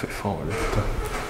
fy fan vad luktar.